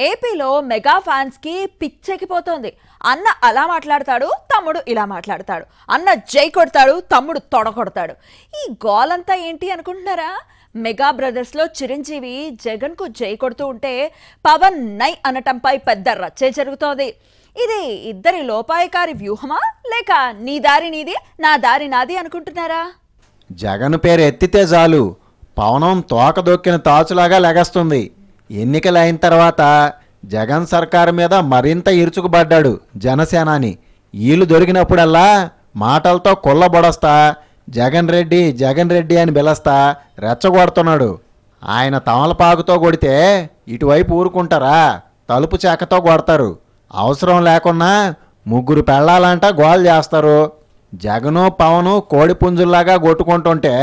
ఏపీలో మెగా ఫ్యాన్స్కి పిచ్చెక్కిపోతోంది. అన్న అలా మాట్లాడతాడు తమ్ముడు ఇలా మాట్లాడతాడు. అన్న జై కొడతాడు తమ్ముడు తొడ కొడతాడు. ఈ గోలంతా ఏంటి అనుకుంటున్నారా? మెగా బ్రదర్స్లో చిరంజీవి జగన్కు జై కొడుతూ ఉంటే పవన్ నై అనటంపై పెద్ద రచ్చే జరుగుతోంది. ఇది ఇద్దరి లోపాయకారి వ్యూహమా? లేక నీ దారి నీది నా దారి నాది అనుకుంటున్నారా? జగన్ పేరు ఎత్తితే చాలు. పవనం తోక దొక్కిన తాచులాగా లెగస్తుంది. ఎన్నికలు అయిన తర్వాత జగన్ సర్కారు మీద మరింత ఇరుచుకుపడ్డాడు జనసేనాని. వీళ్ళు దొరికినప్పుడల్లా మాటలతో కొల్లబొడస్తా జగన్ రెడ్డి జగన్ రెడ్డి అని పిలుస్తా రెచ్చగొడుతున్నాడు. ఆయన తమలపాకుతో కొడితే ఇటువైపు ఊరుకుంటారా? తలుపు చెక్కతో కొడతారు. అవసరం లేకున్నా ముగ్గురు పెళ్ళాలంట గోల్ చేస్తారు. జగను పవను కోడి పుంజుల్లాగా కొట్టుకుంటుంటే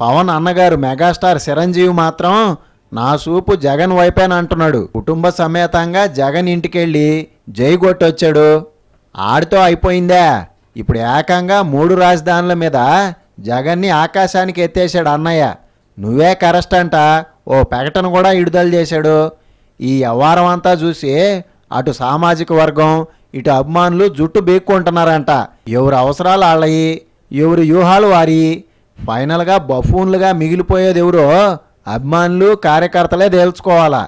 పవన్ అన్నగారు మెగాస్టార్ చిరంజీవి మాత్రం నా సూపు జగన్ వైపేన అంటున్నాడు. కుటుంబ సమేతంగా జగన్ ఇంటికెళ్ళి జై కొట్టొచ్చాడు. ఆడితో అయిపోయిందా. ఇప్పుడు ఏకంగా మూడు రాజధానుల మీద జగన్ని ఆకాశానికి ఎత్తేసాడు అన్నయ్య. నువ్వే కరెస్ట్ అంట. ఓ ప్రకటన కూడా విడుదల చేశాడు. ఈ వ్యవహారం అంతా చూసి అటు సామాజిక వర్గం ఇటు అభిమానులు జుట్టు బీక్కుంటున్నారంట. ఎవరి అవసరాలు వాళ్ళయి ఎవరి వ్యూహాలు వారి. ఫైనల్గా బఫూన్లుగా మిగిలిపోయేది ఎవరో అభిమానులు కార్యకర్తలే తేల్చుకోవాలా?